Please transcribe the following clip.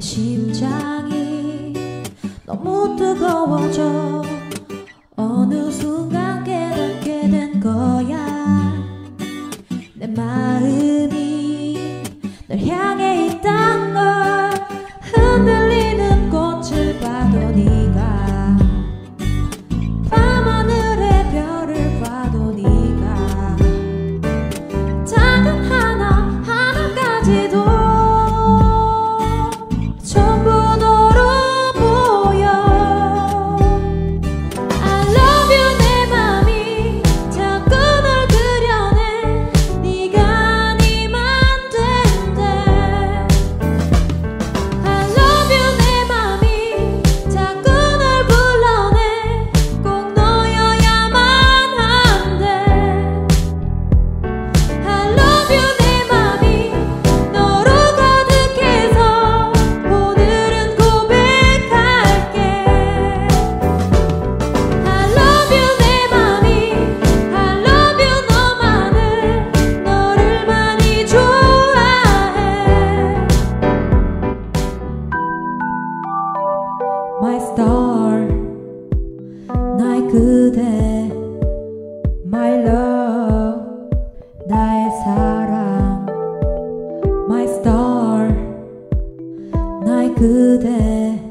심장이 너무 뜨거워져 어느 순간 깨닫게 된 거야. 내 마음이 널 향해 my star. 날 그대 my love. 나의 사랑 my star. 날 그대